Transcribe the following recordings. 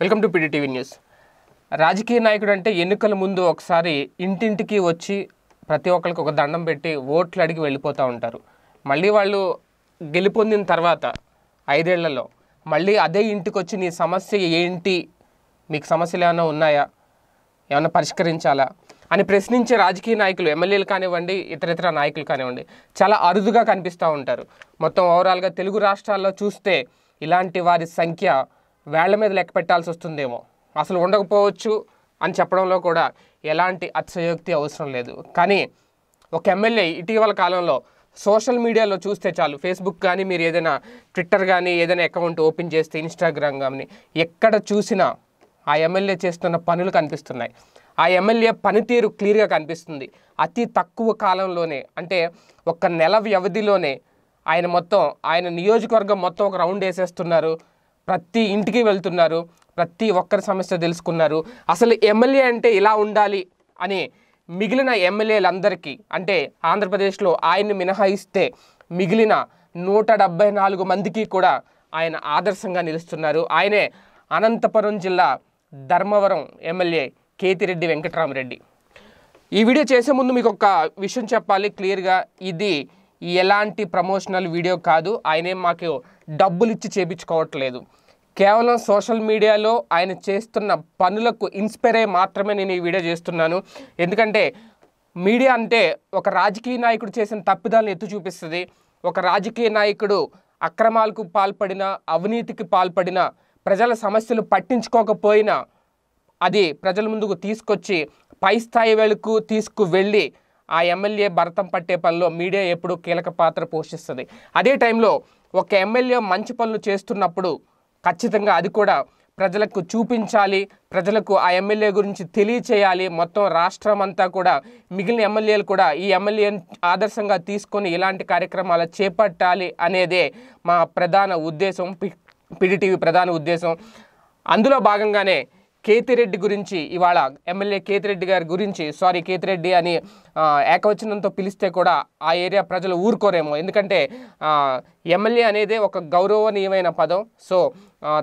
Welcome to PDTV news. రాజకీయ నాయకుడు అంటే ఎన్నికల ముందు ఒకసారి ఇంటింటికి వచ్చి ప్రతి ఒక్కరికి ఒక దండం పెట్టి ఓట్లు అడిగి వెళ్ళిపోతూ ఉంటారు. మళ్ళీ వాళ్ళు గెలుపొందిన తర్వాత ఐదేళ్ళలో మళ్ళీ అదే ఇంటికి వచ్చి నీ సమస్య ఏంటి? మీకు సమస్యలు ఏమైనా ఉన్నాయా? ఏమైనా పరిష్కరించాలా? అని ప్రశ్నించే రాజకీయ నాయకులు ఎమ్మెల్యేలు కానివ్వండి ఇతర ఇతర నాయకులు కానివ్వండి చాలా అరుదుగా కనిపిస్తూ ఉంటారు. మొత్తం ఓవరాల్గా తెలుగు రాష్ట్రాల్లో చూస్తే ఇలాంటి వారి సంఖ్య వేళ్ళ మీద లెక్క పెట్టాల్సి వస్తుందేమో. అసలు ఉండకపోవచ్చు అని చెప్పడంలో కూడా ఎలాంటి అతిశయోక్తి అవసరం లేదు. కానీ ఒక ఎమ్మెల్యే ఇటీవల కాలంలో సోషల్ మీడియాలో చూస్తే చాలు ఫేస్బుక్ కానీ మీరు ఏదైనా ట్విట్టర్ కానీ ఏదైనా అకౌంట్ ఓపెన్ చేస్తే ఇన్స్టాగ్రామ్ కానీ ఎక్కడ చూసినా ఆ ఎమ్మెల్యే చేస్తున్న పనులు కనిపిస్తున్నాయి. ఆ ఎమ్మెల్యే పనితీరు క్లియర్గా కనిపిస్తుంది. అతి తక్కువ కాలంలోనే అంటే ఒక నెల వ్యవధిలోనే ఆయన మొత్తం ఆయన నియోజకవర్గం మొత్తం ఒక రౌండ్ వేసేస్తున్నారు. ప్రతి ఇంటికి వెళ్తున్నారు ప్రతి ఒక్కరి సమస్య తెలుసుకున్నారు. అసలు ఎమ్మెల్యే అంటే ఇలా ఉండాలి అని మిగిలిన ఎమ్మెల్యేలందరికీ అంటే ఆంధ్రప్రదేశ్లో ఆయన్ని మినహాయిస్తే మిగిలిన నూట డెబ్బై నాలుగు మందికి కూడా ఆయన ఆదర్శంగా నిలుస్తున్నారు. ఆయనే అనంతపురం జిల్లా ధర్మవరం ఎమ్మెల్యే కేతిరెడ్డి వెంకటరామరెడ్డి. ఈ వీడియో చేసే ముందు మీకు ఒక విషయం చెప్పాలి క్లియర్గా. ఇది ఎలాంటి ప్రమోషనల్ వీడియో కాదు. ఆయనేం మాకు డబ్బులు ఇచ్చి చేపించుకోవట్లేదు. కేవలం సోషల్ మీడియాలో ఆయన చేస్తున్న పనులకు ఇన్స్పైర్ అయ్యి మాత్రమే నేను ఈ వీడియో చేస్తున్నాను. ఎందుకంటే మీడియా అంటే ఒక రాజకీయ నాయకుడు చేసిన తప్పిదాలను ఎత్తు చూపిస్తుంది. ఒక రాజకీయ నాయకుడు అక్రమాలకు పాల్పడిన అవినీతికి పాల్పడిన ప్రజల సమస్యలు పట్టించుకోకపోయినా అది ప్రజల ముందుకు తీసుకొచ్చి పై స్థాయి వెళుకు తీసుకువెళ్ళి ఆ ఎమ్మెల్యే భరతం పట్టే పనిలో మీడియా ఎప్పుడూ కీలక పాత్ర పోషిస్తుంది. అదే టైంలో ఒక ఎమ్మెల్యే మంచి పనులు చేస్తున్నప్పుడు ఖచ్చితంగా అది కూడా ప్రజలకు చూపించాలి ప్రజలకు ఆ ఎమ్మెల్యే గురించి తెలియచేయాలి మొత్తం రాష్ట్రం అంతా కూడా మిగిలిన ఎమ్మెల్యేలు కూడా ఈ ఎమ్మెల్యేని ఆదర్శంగా తీసుకొని ఇలాంటి కార్యక్రమాలు చేపట్టాలి అనేదే మా ప్రధాన ఉద్దేశం పి పిడిటీవీ ప్రధాన ఉద్దేశం అందులో భాగంగానే కేతిరెడ్డి గురించి ఇవాళ ఎమ్మెల్యే కేతిరెడ్డి గారి గురించి సారీ కేతిరెడ్డి అని ఏకవచనంతో పిలిస్తే కూడా ఆ ఏరియా ప్రజలు ఊరుకోరేమో. ఎందుకంటే ఎమ్మెల్యే అనేది ఒక గౌరవనీయమైన పదం. సో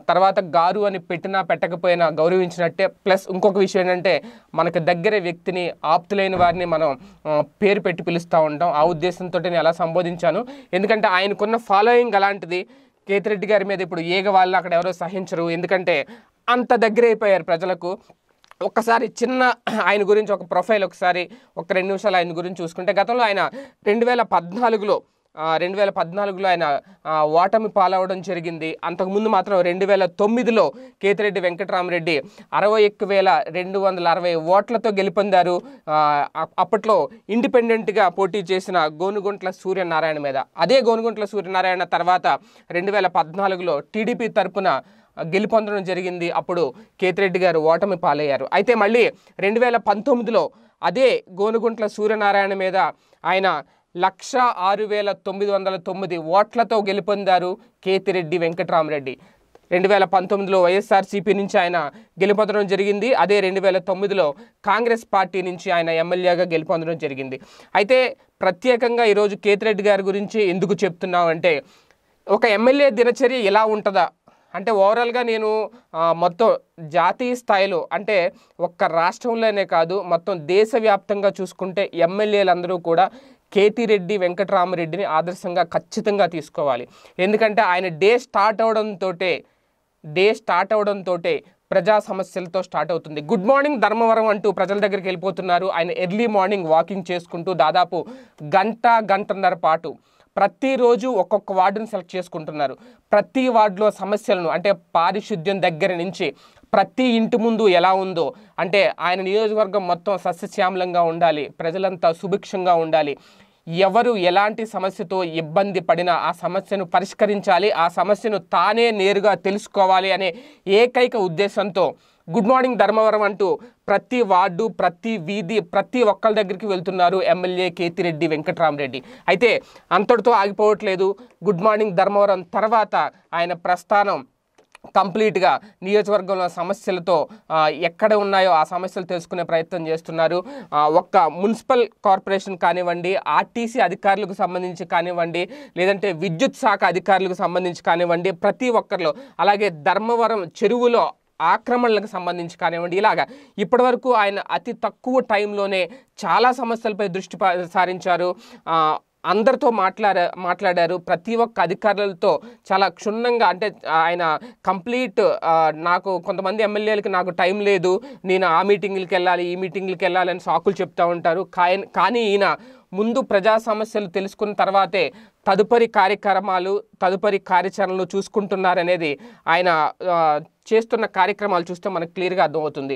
తర్వాత గారు అని పెట్టినా పెట్టకపోయినా గౌరవించినట్టే. ప్లస్ ఇంకొక విషయం ఏంటంటే మనకు దగ్గర వ్యక్తిని ఆప్తులైన వారిని మనం పేరు పెట్టి పిలుస్తూ ఉంటాం. ఆ ఉద్దేశంతో నేను అలా సంబోధించాను. ఎందుకంటే ఆయనకున్న ఫాలోయింగ్ అలాంటిది. కేతిరెడ్డి గారి మీద ఇప్పుడు ఏగ వాళ్ళు అక్కడ ఎవరో సహించరు. ఎందుకంటే అంత దగ్గర అయిపోయారు ప్రజలకు. ఒక్కసారి చిన్న ఆయన గురించి ఒక ప్రొఫైల్ ఒకసారి ఒక రెండు నిమిషాలు ఆయన గురించి చూసుకుంటే గతంలో ఆయన రెండు వేల పద్నాలుగులో రెండు వేల పద్నాలుగులో ఆయన ఓటమి పాలవడం జరిగింది. అంతకుముందు మాత్రం రెండు వేల తొమ్మిదిలో కేతిరెడ్డి వెంకటరామరెడ్డి అరవై ఒక్క వేల రెండు వందల అరవై ఓట్లతో గెలుపొందారు. అప్పట్లో ఇండిపెండెంట్గా పోటీ చేసిన గోనుగుంట్ల సూర్యనారాయణ మీద. అదే గోనుగుంట్ల సూర్యనారాయణ తర్వాత రెండు వేల పద్నాలుగులో టీడీపీ తరపున గెలుపొందడం జరిగింది. అప్పుడు కేతిరెడ్డి గారు ఓటమి పాలయ్యారు. అయితే మళ్ళీ రెండు వేల పంతొమ్మిదిలో అదే గోనుగుంట్ల సూర్యనారాయణ మీద ఆయన లక్ష ఆరు వేల తొమ్మిది వందల తొమ్మిది ఓట్లతో గెలుపొందారు కేతిరెడ్డి వెంకటరామరెడ్డి. రెండు వేల పంతొమ్మిదిలో వైఎస్ఆర్సీపీ నుంచి ఆయన గెలుపొందడం జరిగింది. అదే రెండు వేల తొమ్మిదిలో కాంగ్రెస్ పార్టీ నుంచి ఆయన ఎమ్మెల్యేగా గెలుపొందడం జరిగింది. అయితే ప్రత్యేకంగా ఈరోజు కేతిరెడ్డి గారి గురించి ఎందుకు చెప్తున్నామంటే ఒక ఎమ్మెల్యే దినచర్య ఎలా ఉంటుందా? అంటే ఓవరాల్గా నేను మొత్తం జాతీయ స్థాయిలో అంటే ఒక్క రాష్ట్రంలోనే కాదు మొత్తం దేశవ్యాప్తంగా చూసుకుంటే ఎమ్మెల్యేలందరూ కూడా కేతిరెడ్డి వెంకటరామరెడ్డిని ఆదర్శంగా ఖచ్చితంగా తీసుకోవాలి. ఎందుకంటే ఆయన డే స్టార్ట్ అవడంతో డే స్టార్ట్ అవడంతో ప్రజా సమస్యలతో స్టార్ట్ అవుతుంది. గుడ్ మార్నింగ్ ధర్మవరం అంటూ ప్రజల దగ్గరికి వెళ్ళిపోతున్నారు. ఆయన ఎర్లీ మార్నింగ్ వాకింగ్ చేసుకుంటూ దాదాపు గంట గంటన్నర పాటు ప్రతిరోజు ఒక్కొక్క వార్డును సెలెక్ట్ చేసుకుంటున్నారు. ప్రతి వార్డులో సమస్యలను అంటే పారిశుద్ధ్యం దగ్గర నుంచి ప్రతి ఇంటి ముందు ఎలా ఉందో అంటే ఆయన నియోజకవర్గం మొత్తం సస్యశ్యామలంగా ఉండాలి ప్రజలంతా సుభిక్షంగా ఉండాలి. ఎవరు ఎలాంటి సమస్యతో ఇబ్బంది పడినా ఆ సమస్యను పరిష్కరించాలి ఆ సమస్యను తానే నేరుగా తెలుసుకోవాలి అనే ఏకైక ఉద్దేశంతో గుడ్ మార్నింగ్ ధర్మవరం అంటూ ప్రతి వార్డు ప్రతి వీధి ప్రతి ఒక్కరి దగ్గరికి వెళ్తున్నారు ఎమ్మెల్యే కేతిరెడ్డి వెంకటరామరెడ్డి. అయితే అంతటితో ఆగిపోవట్లేదు. గుడ్ మార్నింగ్ ధర్మవరం తర్వాత ఆయన ప్రస్థానం కంప్లీట్గా నియోజకవర్గంలో సమస్యలతో ఎక్కడ ఉన్నాయో ఆ సమస్యలు తెలుసుకునే ప్రయత్నం చేస్తున్నారు. ఒక్క మున్సిపల్ కార్పొరేషన్ కానివ్వండి ఆర్టీసీ అధికారులకు సంబంధించి కానివ్వండి లేదంటే విద్యుత్ శాఖ అధికారులకు సంబంధించి కానివ్వండి ప్రతి ఒక్కరిలో. అలాగే ధర్మవరం చెరువులో ఆక్రమణలకు సంబంధించి కానివ్వండి ఇలాగా. ఇప్పటివరకు ఆయన అతి తక్కువ టైంలోనే చాలా సమస్యలపై దృష్టి సారించారు. అందరితో మాట్లాడ మాట్లాడారు. ప్రతి ఒక్క అధికారులతో చాలా క్షుణ్ణంగా అంటే ఆయన కంప్లీట్ నాకు కొంతమంది ఎమ్మెల్యేలకి నాకు టైం లేదు. నేను ఆ మీటింగ్లకి వెళ్ళాలి ఈ మీటింగ్లకి వెళ్ళాలి అని సాకులు చెప్తూ ఉంటారు. కానీ ఈయన ముందు ప్రజా సమస్యలు తెలుసుకున్న తర్వాతే తదుపరి కార్యక్రమాలు తదుపరి కార్యాచరణలు చూసుకుంటున్నారనేది ఆయన చేస్తున్న కార్యక్రమాలు చూస్తే మనకు క్లియర్గా అర్థమవుతుంది.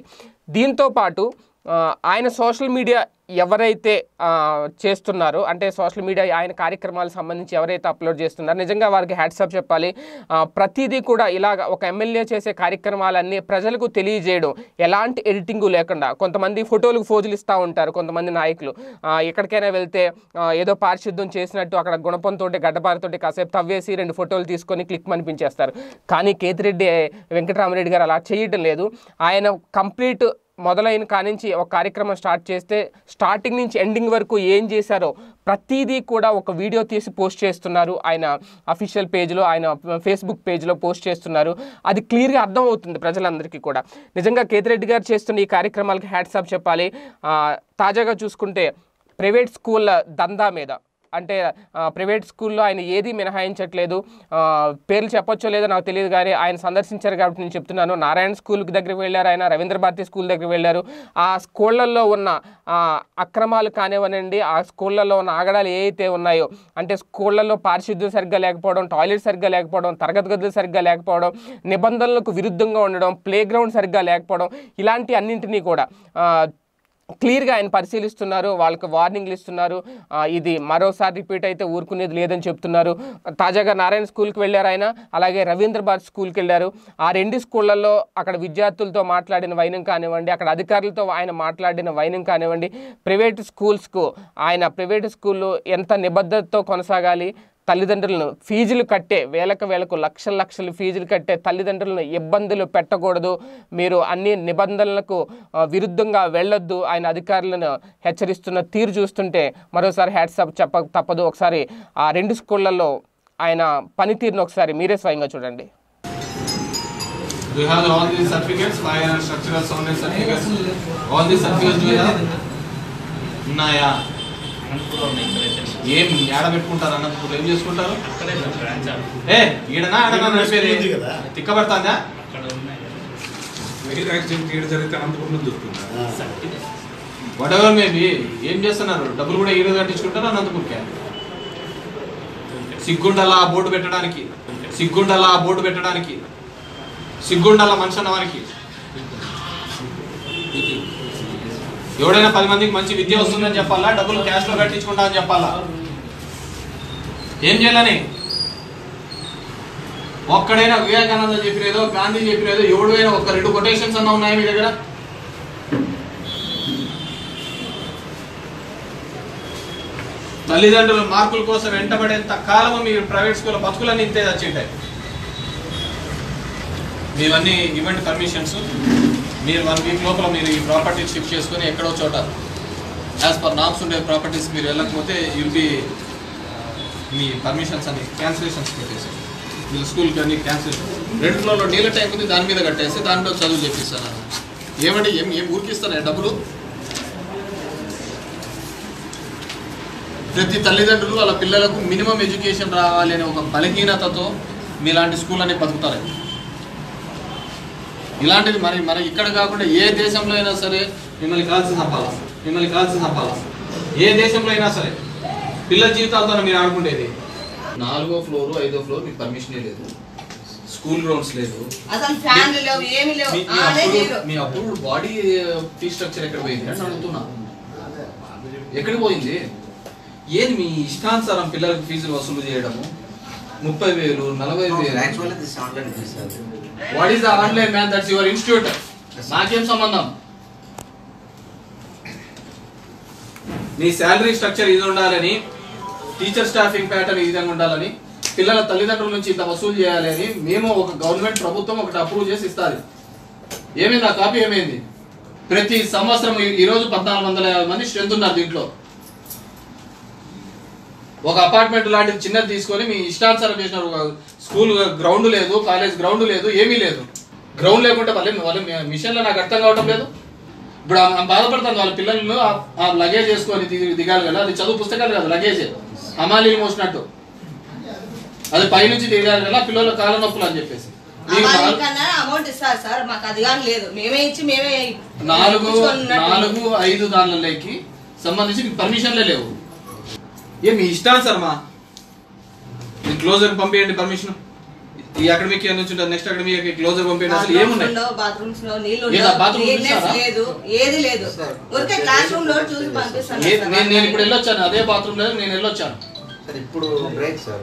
దీంతో పాటు ఆయన సోషల్ మీడియా ఎవరైతే చేస్తున్నారో అంటే సోషల్ మీడియా ఆయన కార్యక్రమాలకు సంబంధించి ఎవరైతే అప్లోడ్ చేస్తున్నారో నిజంగా వారికి హ్యాట్సాప్ చెప్పాలి. ప్రతిదీ కూడా ఇలాగ ఒక ఎమ్మెల్యే చేసే కార్యక్రమాలన్నీ ప్రజలకు తెలియజేయడం ఎలాంటి ఎడిటింగ్ లేకుండా కొంతమంది ఫోటోలకు ఫోజులు ఇస్తూ ఉంటారు కొంతమంది నాయకులు. ఎక్కడికైనా వెళ్తే ఏదో పారిశుద్ధం చేసినట్టు అక్కడ గుణపంతో గడ్డపారతో కాసేపు తవ్వేసి రెండు ఫోటోలు తీసుకొని క్లిక్ అనిపించేస్తారు. కానీ కేతిరెడ్డి వెంకటరామరెడ్డి గారు అలా చేయటం లేదు. ఆయన కంప్లీట్ మొదలైన కానించి ఒక కార్యక్రమం స్టార్ట్ చేస్తే స్టార్టింగ్ నుంచి ఎండింగ్ వరకు ఏం చేశారో ప్రతిదీ కూడా ఒక వీడియో తీసి పోస్ట్ చేస్తున్నారు. ఆయన అఫీషియల్ పేజ్లో ఆయన ఫేస్బుక్ పేజ్లో పోస్ట్ చేస్తున్నారు. అది క్లియర్గా అర్థమవుతుంది ప్రజలందరికీ కూడా. నిజంగా కేతిరెడ్డి గారు చేస్తున్న ఈ కార్యక్రమాలకి హ్యాట్సాప్ చెప్పాలి. తాజాగా చూసుకుంటే ప్రైవేట్ స్కూళ్ళ దందా మీద అంటే ప్రైవేట్ స్కూల్లో ఆయన ఏది మినహాయించట్లేదు. పేర్లు చెప్పొచ్చో లేదో నాకు తెలియదు కానీ ఆయన సందర్శించారు కాబట్టి నేను చెప్తున్నాను. నారాయణ స్కూల్కి దగ్గరికి వెళ్ళారు ఆయన రవీంద్ర భారతి స్కూల్ దగ్గరికి వెళ్ళారు. ఆ స్కూళ్ళల్లో ఉన్న అక్రమాలు కానివ్వనండి ఆ స్కూళ్ళల్లో ఉన్న ఆగడాలు ఏవైతే ఉన్నాయో అంటే స్కూళ్ళల్లో పారిశుద్ధ్యం సరిగ్గా లేకపోవడం టాయిలెట్ సరిగ్గా లేకపోవడం తరగతి గదులు సరిగ్గా లేకపోవడం నిబంధనలకు విరుద్ధంగా ఉండడం ప్లే గ్రౌండ్ సరిగ్గా లేకపోవడం ఇలాంటి అన్నింటినీ కూడా క్లియర్గా ఆయన పరిశీలిస్తున్నారు వాళ్ళకి వార్నింగ్లు ఇస్తున్నారు. ఇది మరోసారి రిపీట్ అయితే ఊరుకునేది లేదని చెప్తున్నారు. తాజాగా నారాయణ స్కూల్కి వెళ్ళారు ఆయన అలాగే రవీంద్ర భారత్ స్కూల్కి వెళ్ళారు. ఆ రెండు స్కూళ్ళల్లో అక్కడ విద్యార్థులతో మాట్లాడిన వైనం కానివ్వండి అక్కడ అధికారులతో ఆయన మాట్లాడిన వైనం కానివ్వండి ప్రైవేట్ స్కూల్స్కు ఆయన ప్రైవేట్ స్కూళ్ళు ఎంత నిబద్ధతతో కొనసాగాలి తల్లిదండ్రులను ఫీజులు కట్టే వేలకు వేలకు లక్షల లక్షలు ఫీజులు కట్టే తల్లిదండ్రులను ఇబ్బందులు పెట్టకూడదు. మీరు అన్ని నిబంధనలకు విరుద్ధంగా వెళ్ళొద్దు. ఆయన అధికారులను హెచ్చరిస్తున్న తీరు చూస్తుంటే మరోసారి హ్యాట్సాప్ చెప్ప తప్పదు. ఒకసారి ఆ రెండు స్కూళ్ళల్లో ఆయన పనితీరును ఒకసారి మీరే స్వయంగా చూడండి. Do you have all these certificates, fire and structural soundness certificates? All these certificates do you have? ఉన్నాయా ఏం ఏడ పెట్టుకుంటారు అన్నప్పుడు ఏం చేసుకుంటారు? ఏ ఈడనా ఆడనా నడిపేది తిక్కబడతాందా? వెరీ యాక్సిడెంట్ ఏడు జరిగితే అనంతపురం దొరుకుతుందా? వాట్ ఎవర్ మేబీ ఏం చేస్తున్నారు? డబ్బులు కూడా ఈడ కట్టించుకుంటారు అనంతపురకే? సిగ్గుండలా బోర్డు పెట్టడానికి సిగ్గుండలా బోర్డు పెట్టడానికి సిగ్గుండలా మనిషి అన్న వారికి ఎవడైనా పది మందికి మంచి విద్య వస్తుందని చెప్పాలా? డబ్బులు క్యాష్లో కట్టించుకుంటా అని చెప్పాలా? ఏం చేయాలని? ఒక్కడైనా వివేకానంద చెప్పినదో గాంధీ చెప్పినదో ఎవడైనా ఒక్క రెండు కొటేషన్స్ అన్న ఉన్నాయి మీ దగ్గర? తల్లిదండ్రుల మార్కుల కోసం వెంటబడేంత కాలం మీరు ప్రైవేట్ స్కూల్ బతుకులన్నీ ఇంతే చచ్చింటాయి. మీవన్నీ ఈవెంట్ పర్మిషన్స్ మీరు వన్ వీక్ లోపల మీరు ఈ ప్రాపర్టీ షిఫ్ట్ చేసుకుని ఎక్కడో చోట యాజ్ పర్ నామ్స్ ఉండే ప్రాపర్టీస్ మీరు వెళ్ళకపోతే యుల్ బి uh, మీ పర్మిషన్స్ అన్ని క్యాన్సిలేషన్స్ పెట్టేసి వీళ్ళ స్కూల్కి అన్ని క్యాన్సిలేషన్ రెండు ఫ్లోర్లో నీళ్ళ ట్యాంక్ ఉంది దాని మీద కట్టేసి దాంట్లో చదువు చెప్పిస్తాను. ఏమండి ఏం ఏం ఊరికిస్తాను డబ్బులు? ప్రతి తల్లిదండ్రులు వాళ్ళ పిల్లలకు మినిమం ఎడ్యుకేషన్ రావాలి అనే ఒక బలహీనతతో మీలాంటి స్కూల్ అనే బతుకుతారు. ఇలాంటిది మరి మరి ఇక్కడ కాకుండా ఏ దేశంలో అయినా సరే మిమ్మల్ని కాల్సి చంపాలా? మిమ్మల్ని కాల్సి చంపాలా? ఏ దేశంలో అయినా సరే. పిల్లల జీవితాలతో మీరు ఆడుకుంటేది నాలుగో ఫ్లోర్ ఐదో ఫ్లోర్ మీకు పర్మిషనే లేదు. స్కూల్ గ్రౌండ్స్ లేదు. మీ- అప్పుడు- జీరో మీ అప్పుడు బాడీ ఫీ స్ట్రక్చర్ ఎక్కడ పోయింది అని అడుగుతున్నా. ఎక్కడికి పోయింది? ఏది మీ ఇష్టానుసారం పిల్లలకు ఫీజులు వసూలు చేయడము? ముప్పై వేలు నలభై వేలు. What is the online man that's your institute నాకేం సంబంధం? నీ శాలరీ స్ట్రక్చర్ ఇది ఉండాలని టీచర్ స్టాఫింగ్ ప్యాటర్న్ ఈ విధంగా ఉండాలని పిల్లల తల్లిదండ్రుల నుంచి ఇంత వసూలు చేయాలి అని మేము ఒక గవర్నమెంట్ ప్రభుత్వం ఒకటి అప్రూవ్ చేసి ఇస్తుంది. ఏమైంది? ఆ కాపీ ఏమైంది? ప్రతి సంవత్సరం ఈ- రోజు పద్నాలుగు వందల యాభై మంది స్ట్రెంత్ ఉన్నారు దీంట్లో. ఒక అపార్ట్మెంట్ లాంటిది చిన్నది తీసుకొని మీ ఇష్టానుసారం చేసినారు. ఒక స్కూల్ గ్రౌండ్ లేదు కాలేజ్ గ్రౌండ్ లేదు ఏమీ లేదు. గ్రౌండ్ లేకుంటే వాళ్ళే వాళ్ళ మిషన్లో నాకు అర్థం కావటం లేదు. ఇప్పుడు ఆమె బాధపడతాను వాళ్ళ పిల్లలను ఆ- లగేజ్ వేసుకొని దిగి దిగాలి కదా. అది చదువు పుస్తకాలు కాదు లగేజ్ హమాలీలు మోసినట్టు. అది పైనుంచి దిగాలి కదా పిల్లల కాళ్ళ నొప్పులు అని చెప్పేసి. మీకు నాలుగు- అమాయకన్నా అమౌంట్ ఇస్తారు సార్. మాకు అది కానీ లేదు. మేమే ఇచ్చి మేమే నాలుగు. నాలుగు ఐదు దానిలోకి సంబంధించి పర్మిషన్లే లేవు. ఏ మీ ఇష్టానుసారమా? మీ క్లోజర్ పంపించండి పర్మిషన్. ఈ అకాడమిక్ ఇయర్ నుంచి నెక్స్ట్ అకాడమిక్ క్లోజర్ పంపించండి అసలు ఏమున్నాయి? బాత్రూమ్స్లో నీళ్ళు ఏదా ఉండవు, bathroom నీట్నెస్ చూసారా? లేదు ఏది లేదు. ఊరికే క్లాస్ రూమ్లో చూసి పంపిస్తాను. ఏ- సార్. నేను నేను ఇప్పుడు వెళ్ళొచ్చాను అదే బాత్రూమ్ లేదు నేను వెళ్ళొచ్చాను. సార్ ఇప్పుడు బ్రేక్ సార్.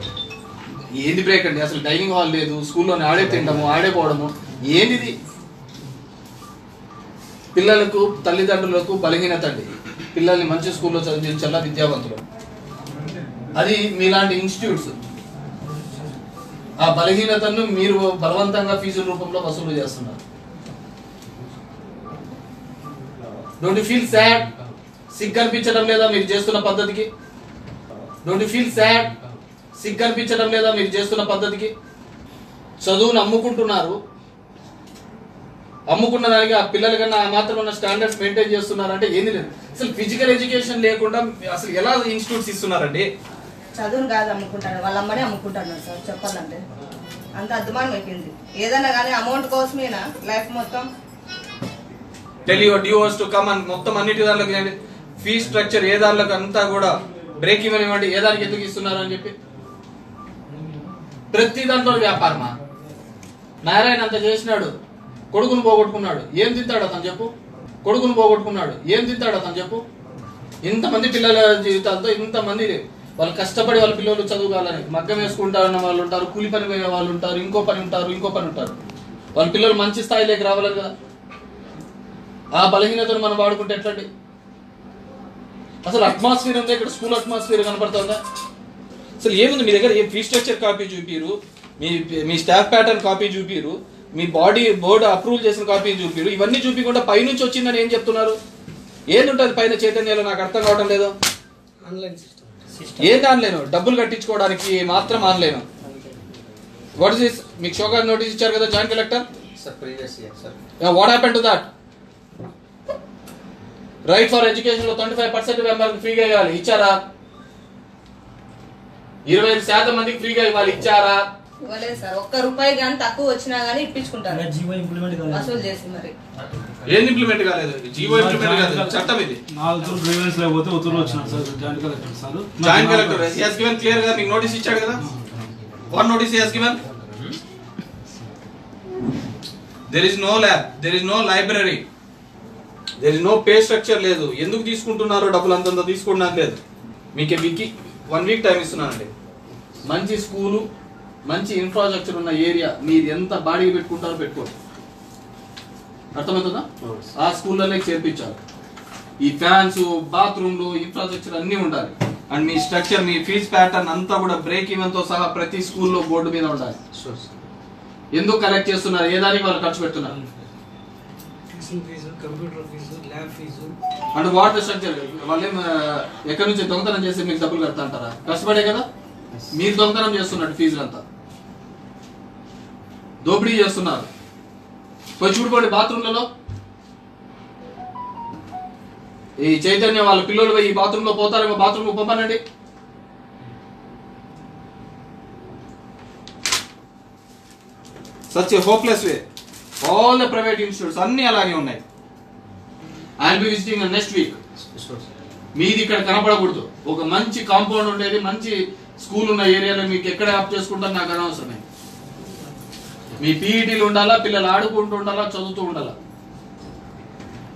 ఏంది బ్రేక్ అండి? అసలు డైనింగ్ హాల్ లేదు స్కూల్లోనే ఆడే తినడము ఆడే పోవడము. ఏంది పిల్లలకు తల్లిదండ్రులకు బలహీనత అండి. పిల్లల్ని మంచి స్కూల్లో చదివించాలా విద్యావంతులు. అది మీలాంటి ఇన్స్టిట్యూట్స్. ఆ బలహీనతను మీరు బలవంతంగా ఫీజుల రూపంలో వసూలు చేస్తున్నారు. డోంట్ ఫీల్ సాడ్ సిగ్గు అనిపించడం లేదా మీరు చేస్తున్న పద్ధతికి? డోంట్ ఫీల్ సాడ్ సిగ్గు అనిపించడం లేదా మీరు చేస్తున్న పద్ధతికి? చదువును అమ్ముకుంటున్నారు అమ్ముకున్న దానికి ఆ పిల్లల కన్నా ఆ మాత్రం ఉన్న స్టాండర్డ్స్ మెయింటైన్ చేస్తున్నారంటే ఏంది లేదు. అసలు ఫిజికల్ ఎడ్యుకేషన్ లేకుండా అసలు ఎలా ఇన్స్టిట్యూట్స్ ఇస్తున్నారండి? చదువును కాదు అమ్ముకుంటాను వాళ్ళ అమ్మనే అమ్ముకుంటాడు సార్ చెప్పాలంటే. అంత అద్దుమానం అయిపోయింది. ఏదన్నా కానీ అమౌంట్ కోసమేనా లైఫ్ మొత్తం? టెల్ యువర్ డ్యూవర్స్ టు కమ్ అని మొత్తం అన్నిటి దానిలోకి చేయండి ఫీ స్ట్రక్చర్ ఏ దానిలోకి అంతా కూడా బ్రేక్ ఇవ్వని ఇవ్వండి. ఏ దానికి ఎందుకు ఇస్తున్నారు అని చెప్పి. ప్రతి దాంట్లో వ్యాపారమా? నారాయణ అంత చేసినాడు. కొడుకును పోగొట్టుకున్నాడు. ఏం తింటాడు అతను చెప్పు. కొడుకును పోగొట్టుకున్నాడు. ఏం తింటాడు అతను చెప్పు. ఇంతమంది పిల్లల జీవితాలతో ఇంతమంది వాళ్ళు కష్టపడి వాళ్ళ పిల్లలు చదువుకోవాలని మగ్గం వేసుకుంటారన్న వాళ్ళు ఉంటారు కూలి పని పోయే వాళ్ళు ఉంటారు ఇంకో పని ఉంటారు ఇంకో పని ఉంటారు. వాళ్ళ పిల్లలు మంచి స్థాయిలోకి రావాలి కదా. ఆ బలహీనతను మనం వాడుకుంటే ఎట్లండి అసలు అట్మాస్ఫియర్ ఉంది ఇక్కడ? స్కూల్ అట్మాస్ఫియర్ కనపడుతుందా? అసలు ఏముంది? మీ దగ్గర ఏ ఫీ స్ట్రక్చర్ కాపీ చూపిరు? మీ మీ స్టాఫ్ ప్యాటర్న్ కాపీ చూపిరు? మీ బాడీ బోర్డు అప్రూవల్ చేసిన కాపీ చూపిరు? ఇవన్నీ చూపించకుండా పైనుంచి వచ్చిందని ఏం చెప్తున్నారు? ఏందుంటుంది పైన చైతన్యాలు? నాకు అర్థం కావడం లేదు. ఏంది ఆన్లైన్ డబ్బులు కట్టించుకోవడానికి మాత్రం ఆన్లైన్ వాట్ ఇస్ దిస్ మీకు షోగా నోటీస్ ఇచ్చారు కదా joint collector? What happen to that right for ఎడ్యుకేషన్లో ట్వంటీ ఫైవ్ పర్సెంట్ మెంబర్కి ఫ్రీగా ఇవ్వాలి. ఇచ్చారా? ఇరవై ఐదు శాతం మందికి ఫ్రీగా ఇవ్వాలి. ఇచ్చారా? ఇవ్వలేదు సార్ ఒక్క రూపాయి కానీ తక్కువ వచ్చినా కానీ ఇప్పించుకుంటారు. చేసి మరి. ఏం ఇంప్లిమెంట్ కాలేదు జీవో ఇంప్లిమెంట్ కాలేదు. చట్టం ఇది. నాలుగు గ్రీవెన్స్ లేకపోతే ఉత్తర్వులు వచ్చినారు sir joint collector sir. Joint collector. He's given క్లియర్గా మీకు నోటీస్ ఇచ్చాడు కదా? What notice he's given there is no lab there is no library there is no pay structure లేదు. ఎందుకు తీసుకుంటున్నారో డబ్బులు అంతంత తీసుకుంటున్నారు లేదు. మీకు వీక్కి వన్ వీక్ టైం ఇస్తున్నానండి. మంచి స్కూలు మంచి ఇన్ఫ్రాస్ట్రక్చర్ ఉన్న ఏరియా మీరు ఎంత బాడీకి పెట్టుకుంటారో పెట్టుకోండి. అర్థమవుతుందా? ఆ స్కూళ్ళలోకి చేర్పించాలి ఈ ఫ్యాన్స్ బాత్రూమ్లు ఇన్ఫ్రాస్ట్రక్చర్ అన్నీ ఉండాలి. అండ్ మీ స్ట్రక్చర్ మీ ఫీజ్ ప్యాటర్న్ అంతా కూడా బ్రేక్ ఈవెన్తో సహా ప్రతి స్కూల్లో బోర్డు మీద ఉండాలి. ఎందుకు కలెక్ట్ చేస్తున్నారు? ఏ దానికి వాళ్ళు ఖర్చు పెడుతున్నారు? Tuition fee computer fee lab fee అంటే వాటర్ స్ట్రక్చర్ వాళ్ళేం ఎక్కడి నుంచి దొంగతనం చేసి మీకు డబ్బులు కడతా అంటారా? కష్టపడే కదా? మీరు దొంగతనం చేస్తున్నట్టు ఫీజులు అంతా. దోపిడీ చేస్తున్నారు. పోయి చూడుకోండి బాత్రూమ్లలో ఈ చైతన్య వాళ్ళ పిల్లలు పోయి ఈ బాత్రూమ్లో పోతారేమో బాత్రూమ్లో పంపనండి. Such hopeless way all the private institutes అన్ని అలాగే ఉన్నాయి. I be visiting next week మీది ఇక్కడ కనపడకూడదు. ఒక మంచి కాంపౌండ్ ఉండేది మంచి స్కూల్ ఉన్న ఏరియాలో మీకు ఎక్కడ యాప్ చేసుకుంటారు నాకు అనవసరమే. మీ పీఈటీలు ఉండాలా పిల్లలు ఆడుకుంటూ ఉండాలా చదువుతూ ఉండాలా?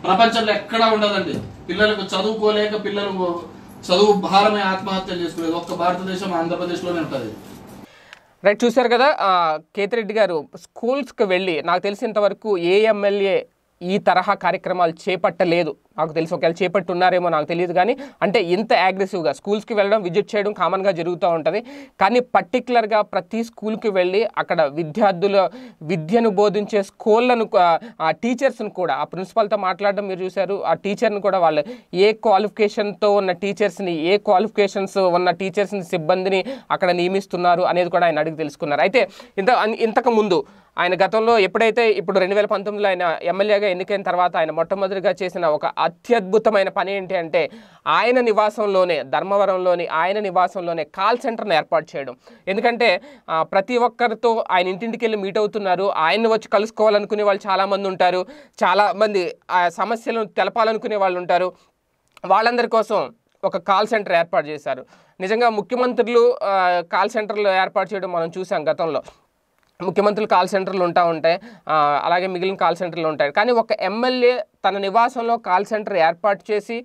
ప్రపంచంలో ఎక్కడా ఉండదండి. పిల్లలకు చదువుకోలేక పిల్లలు చదువు భారమే ఆత్మహత్యలు చేసుకునేది. ఒక్క భారతదేశం ఆంధ్రప్రదేశ్లోనే ఉంటుంది. రైట్ చూశారు కదా కేతిరెడ్డి గారు స్కూల్స్కి వెళ్ళి నాకు తెలిసినంతవరకు ఏ ఎమ్మెల్యే ఈ తరహా కార్యక్రమాలు చేపట్టలేదు. నాకు తెలిసి ఒకవేళ చేపట్టున్నారేమో నాకు తెలియదు కానీ అంటే ఇంత అగ్రెసివ్గా స్కూల్స్కి వెళ్ళడం విజిట్ చేయడం కామన్గా జరుగుతూ ఉంటుంది. కానీ పర్టికులర్గా ప్రతి స్కూల్కి వెళ్ళి అక్కడ విద్యార్థుల విద్యను బోధించే స్కూళ్ళను ఆ టీచర్స్ని కూడా ఆ ప్రిన్సిపాల్తో మాట్లాడడం మీరు చూశారు ఆ టీచర్ని కూడా వాళ్ళు ఏ క్వాలిఫికేషన్తో ఉన్న టీచర్స్ని ఏ క్వాలిఫికేషన్స్ ఉన్న టీచర్స్ని సిబ్బందిని అక్కడ నియమిస్తున్నారు అనేది కూడా ఆయన అడిగి తెలుసుకున్నారు. అయితే ఇంత ఇంతకు ముందు ఆయన గతంలో ఎప్పుడైతే ఇప్పుడు రెండు వేల పంతొమ్మిదిలో ఆయన ఎమ్మెల్యేగా ఎన్నికైన తర్వాత ఆయన మొట్టమొదటిగా చేసిన ఒక అత్యద్భుతమైన పని ఏంటి అంటే ఆయన నివాసంలోనే ధర్మవరంలోని ఆయన నివాసంలోనే కాల్ సెంటర్ను ఏర్పాటు చేయడం. ఎందుకంటే ప్రతి ఒక్కరితో ఆయన ఇంటింటికి వెళ్ళి మీట్ అవుతున్నారు. ఆయన్ని వచ్చి కలుసుకోవాలనుకునే వాళ్ళు చాలామంది ఉంటారు. చాలామంది ఆ సమస్యలను తెలపాలనుకునే వాళ్ళు ఉంటారు. వాళ్ళందరి కోసం ఒక కాల్ సెంటర్ ఏర్పాటు చేశారు. నిజంగా ముఖ్యమంత్రులు కాల్ సెంటర్లు ఏర్పాటు చేయడం మనం చూసాం గతంలో. ముఖ్యమంత్రులు కాల్ సెంటర్లు ఉంటా ఉంటాయి అలాగే మిగిలిన కాల్ సెంటర్లు ఉంటాయి. కానీ ఒక ఎమ్మెల్యే తన నివాసంలో కాల్ సెంటర్ ఏర్పాటు చేసి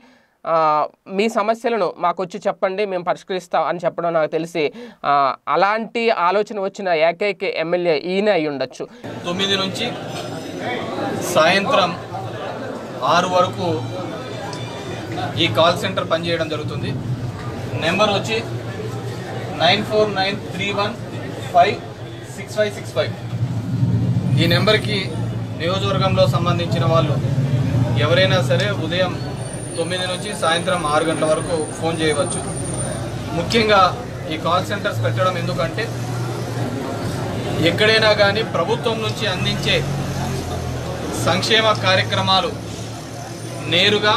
మీ సమస్యలను మాకు వచ్చి చెప్పండి మేము పరిష్కరిస్తాం అని చెప్పడం నాకు తెలిసి అలాంటి ఆలోచన వచ్చిన ఏకైక ఎమ్మెల్యే ఈయన అయి ఉండొచ్చు. తొమ్మిది నుంచి సాయంత్రం ఆరు వరకు ఈ కాల్ సెంటర్ పనిచేయడం జరుగుతుంది. నెంబర్ వచ్చి nine four nine three one five six five six five. ఈ నెంబర్కి నియోజకవర్గంలో సంబంధించిన వాళ్ళు ఎవరైనా సరే ఉదయం తొమ్మిది నుంచి సాయంత్రం ఆరు గంటల వరకు ఫోన్ చేయవచ్చు. ముఖ్యంగా ఈ కాల్ సెంటర్స్ పెట్టడం ఎందుకంటే ఎక్కడైనా కానీ ప్రభుత్వం నుంచి అందించే సంక్షేమ కార్యక్రమాలు నేరుగా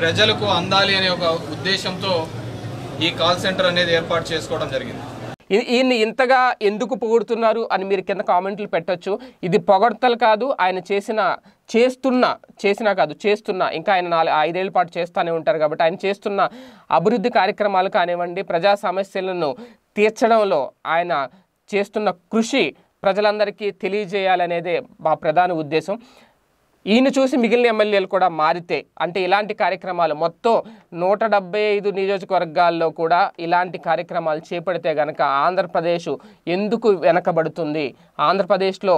ప్రజలకు అందాలి అనే ఒక ఉద్దేశంతో ఈ కాల్ సెంటర్ అనేది ఏర్పాటు చేసుకోవడం జరిగింది. ఈయన్ని ఇంతగా ఎందుకు పొగుడుతున్నారు అని మీరు కింద కామెంట్లు పెట్టొచ్చు. ఇది పొగడ్తలు కాదు ఆయన చేసిన చేస్తున్న చేసినా కాదు చేస్తున్న ఇంకా ఆయన నాలుగు ఐదేళ్ళ పాటు చేస్తూనే ఉంటారు కాబట్టి ఆయన చేస్తున్న అభివృద్ధి కార్యక్రమాలు కానివ్వండి ప్రజా సమస్యలను తీర్చడంలో ఆయన చేస్తున్న కృషి ప్రజలందరికీ తెలియజేయాలనేదే మా ప్రధాన ఉద్దేశం. ఈయన చూసి మిగిలిన ఎమ్మెల్యేలు కూడా మారితే అంటే ఇలాంటి కార్యక్రమాలు మొత్తం నూట డెబ్బై ఐదు నియోజకవర్గాల్లో కూడా ఇలాంటి కార్యక్రమాలు చేపడితే గనక ఆంధ్రప్రదేశ్ ఎందుకు వెనకబడుతుంది? ఆంధ్రప్రదేశ్లో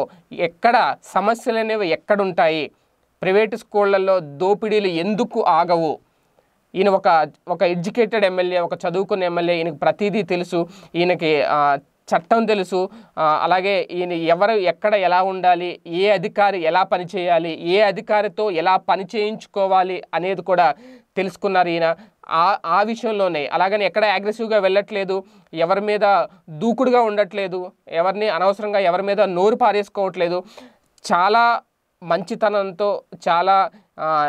ఎక్కడ సమస్యలు అనేవి ఎక్కడుంటాయి? ప్రైవేటు స్కూళ్ళల్లో దోపిడీలు ఎందుకు ఆగవు? ఈయన ఒక ఒక ఎడ్యుకేటెడ్ ఎమ్మెల్యే ఒక చదువుకున్న ఎమ్మెల్యే ఈయనకి ప్రతిదీ తెలుసు. ఈయనకి చట్టం తెలుసు. అలాగే ఈయన ఎవరు ఎక్కడ ఎలా ఉండాలి ఏ అధికారి ఎలా పనిచేయాలి ఏ అధికారితో ఎలా పని చేయించుకోవాలి అనేది కూడా తెలుసుకున్నారు ఈయన. ఆ ఆ విషయంలోనే. అలాగని ఎక్కడ అగ్రెసివ్గా వెళ్ళట్లేదు ఎవరి మీద దూకుడుగా ఉండట్లేదు ఎవరిని అనవసరంగా ఎవరి మీద నోరు పారేసుకోవట్లేదు. చాలా మంచితనంతో చాలా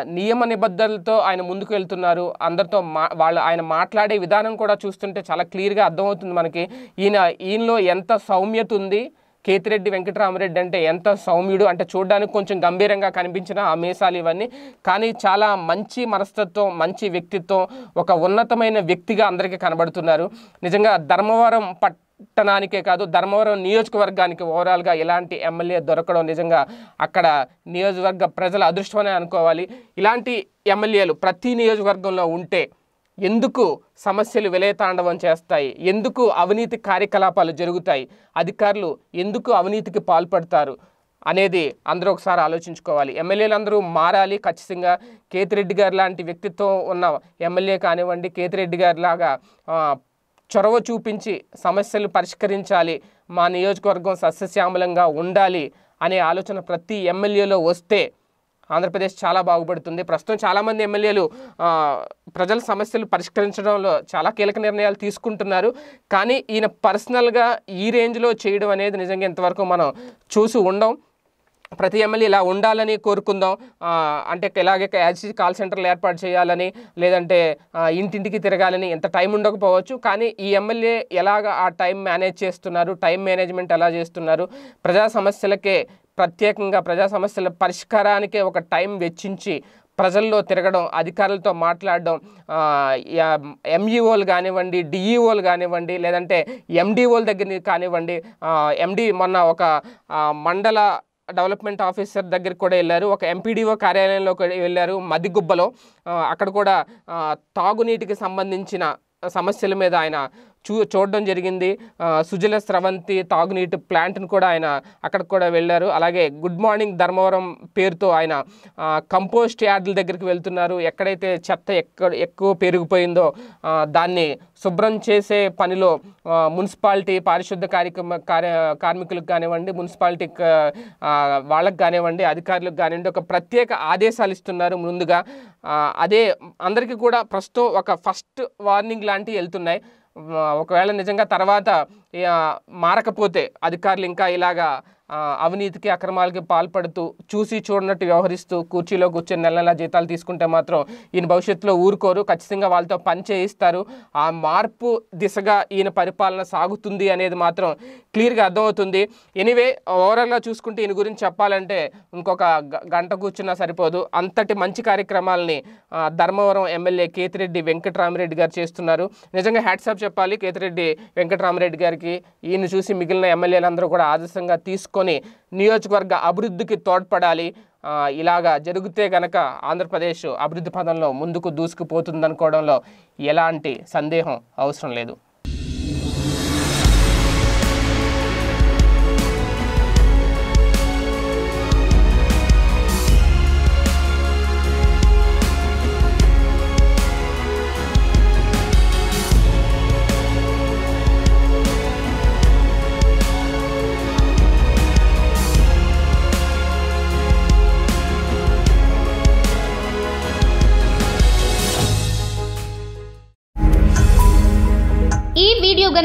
నియమ నిబద్ధతలతో ఆయన ముందుకు వెళ్తున్నారు. అందరితో మా వాళ్ళు ఆయన మాట్లాడే విధానం కూడా చూస్తుంటే చాలా క్లియర్గా అర్థమవుతుంది మనకి. ఈయన ఈయనలో ఎంత సౌమ్యత ఉంది? కేతిరెడ్డి వెంకటరామరెడ్డి అంటే ఎంత సౌమ్యుడు? అంటే చూడడానికి కొంచెం గంభీరంగా కనిపించిన ఆ మీసాలు ఇవన్నీ. కానీ చాలా మంచి మనస్తత్వం మంచి వ్యక్తిత్వం ఒక ఉన్నతమైన వ్యక్తిగా అందరికీ కనబడుతున్నారు. నిజంగా ధర్మవరం పట్ పట్టణానికే కాదు ధర్మవరం నియోజకవర్గానికి ఓవరాల్గా ఇలాంటి ఎమ్మెల్యే దొరకడం నిజంగా అక్కడ నియోజకవర్గ ప్రజల అదృష్టమనే అనుకోవాలి. ఇలాంటి ఎమ్మెల్యేలు ప్రతి నియోజకవర్గంలో ఉంటే ఎందుకు సమస్యలు విలయతాండవం చేస్తాయి? ఎందుకు అవినీతి కార్యకలాపాలు జరుగుతాయి? అధికారులు ఎందుకు అవినీతికి పాల్పడతారు? అనేది అందరూ ఒకసారి ఆలోచించుకోవాలి. ఎమ్మెల్యేలు అందరూ మారాలి ఖచ్చితంగా. కేతిరెడ్డి గారు లాంటి వ్యక్తిత్వం ఉన్న ఎమ్మెల్యే కానివ్వండి కేతిరెడ్డి గారి లాగా చొరవ చూపించి సమస్యలు పరిష్కరించాలి. మా నియోజకవర్గం సస్యశ్యామలంగా ఉండాలి అనే ఆలోచన ప్రతి ఎమ్మెల్యేలో వస్తే ఆంధ్రప్రదేశ్ చాలా బాగుపడుతుంది. ప్రస్తుతం చాలామంది ఎమ్మెల్యేలు ప్రజల సమస్యలు పరిష్కరించడంలో చాలా కీలక నిర్ణయాలు తీసుకుంటున్నారు. కానీ ఈయన పర్సనల్గా ఈ రేంజ్లో చేయడం అనేది నిజంగా ఇంతవరకు మనం చూసి ఉండం. ప్రతి ఎమ్మెల్యే ఇలా ఉండాలని కోరుకుందాం. అంటే ఇలాగే యాజీ కాల్ సెంటర్లు ఏర్పాటు చేయాలని లేదంటే ఇంటింటికి తిరగాలని ఎంత టైం ఉండకపోవచ్చు. కానీ ఈ ఎమ్మెల్యే ఎలాగ ఆ టైం మేనేజ్ చేస్తున్నారు టైం మేనేజ్మెంట్ ఎలా చేస్తున్నారు ప్రజా సమస్యలకే ప్రత్యేకంగా ప్రజా సమస్యల పరిష్కారానికే ఒక టైం వెచ్చించి ప్రజల్లో తిరగడం అధికారులతో మాట్లాడడం ఎంఈఓలు కానివ్వండి డిఈఓలు కానివ్వండి లేదంటే ఎండిఓల దగ్గర కానివ్వండి ఎండి మొన్న ఒక మండల డెవలప్మెంట్ ఆఫీసర్ దగ్గరికి కూడా వెళ్ళారు. ఒక ఎంపీడీఓ కార్యాలయంలో వెళ్ళారు మదిగుబ్బలో. అక్కడ కూడా తాగునీటికి సంబంధించిన సమస్యల మీద ఆయన చూ చూడడం జరిగింది. సుజల స్రవంతి తాగునీటి ప్లాంట్ని కూడా ఆయన అక్కడికి కూడా వెళ్ళారు. అలాగే గుడ్ మార్నింగ్ ధర్మవరం పేరుతో ఆయన కంపోస్ట్ యార్డుల దగ్గరికి వెళ్తున్నారు. ఎక్కడైతే చెత్త ఎక్కడ ఎక్కువ పెరిగిపోయిందో దాన్ని శుభ్రం చేసే పనిలో మున్సిపాలిటీ పారిశుద్ధ కార్యక్రమ కార్య కార్మికులకు కానివ్వండి మున్సిపాలిటీ వాళ్ళకు వాళ్ళకి కానివ్వండి అధికారులకు కానివ్వండి ఒక ప్రత్యేక ఆదేశాలు ఇస్తున్నారు ముందుగా. అదే అందరికీ కూడా ప్రస్తుతం ఒక ఫస్ట్ వార్నింగ్ లాంటివి వెళ్తున్నాయి. ఒకవేళ నిజంగా తర్వాత మారకపోతే అధికారులు ఇంకా ఇలాగా అవినీతికి అక్రమాలకి పాల్పడుతూ చూసి చూడనట్టు వ్యవహరిస్తూ కుర్చీలో కూర్చొని నెల నెల జీతాలు తీసుకుంటే మాత్రం ఈయన భవిష్యత్తులో ఊరుకోరు ఖచ్చితంగా వాళ్ళతో పని చేయిస్తారు. ఆ మార్పు దిశగా ఈయన పరిపాలన సాగుతుంది అనేది మాత్రం క్లియర్గా అర్థమవుతుంది. ఎనీవే ఓవరాల్గా చూసుకుంటే ఈయన గురించి చెప్పాలంటే ఇంకొక గంట కూర్చున్నా సరిపోదు. అంతటి మంచి కార్యక్రమాలని ధర్మవరం ఎమ్మెల్యే కేతిరెడ్డి వెంకటరామిరెడ్డి గారు చేస్తున్నారు. నిజంగా హ్యాట్సాప్ చెప్పాలి. కేతిరెడ్డి వెంకటరామిరెడ్డి గారికి ఈయన చూసి మిగిలిన ఎమ్మెల్యేలందరూ కూడా ఆదర్శంగా తీసుకొని నియోజకవర్గ అభివృద్ధికి తోడ్పడాలి. ఇలాగా జరిగితే గనక ఆంధ్రప్రదేశ్ అభివృద్ధి పదంలో ముందుకు దూసుకుపోతుందనుకోవడంలో ఎలాంటి సందేహం అవసరం లేదు.